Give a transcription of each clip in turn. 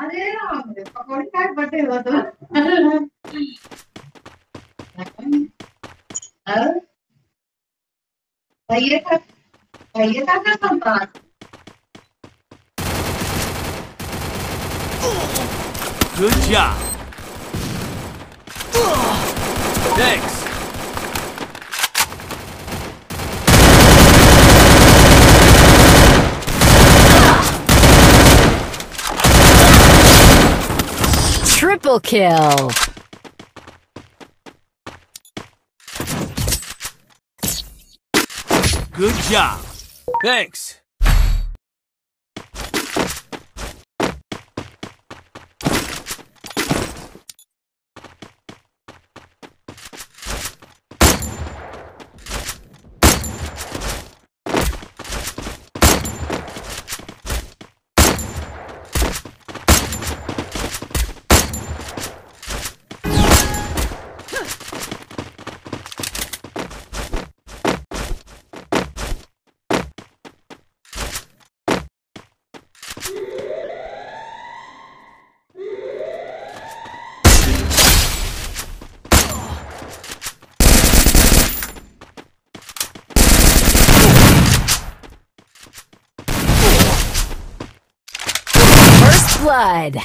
अरे पकौड़ी काट बटे हो तो और भैया का भैया का क्या करता Good job. Thanks. Triple kill. Good job. Thanks. Blood.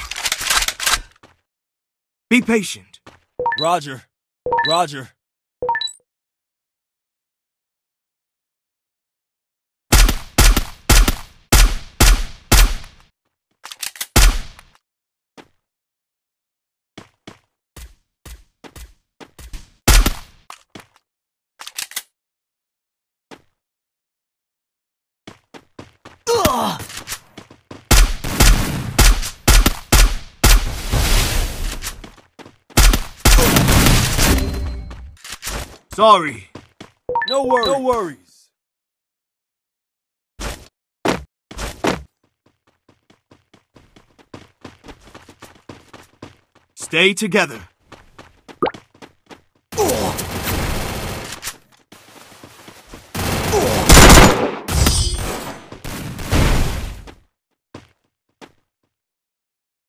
Be patient. Roger. Roger. Sorry. No worries. No worries. Stay together.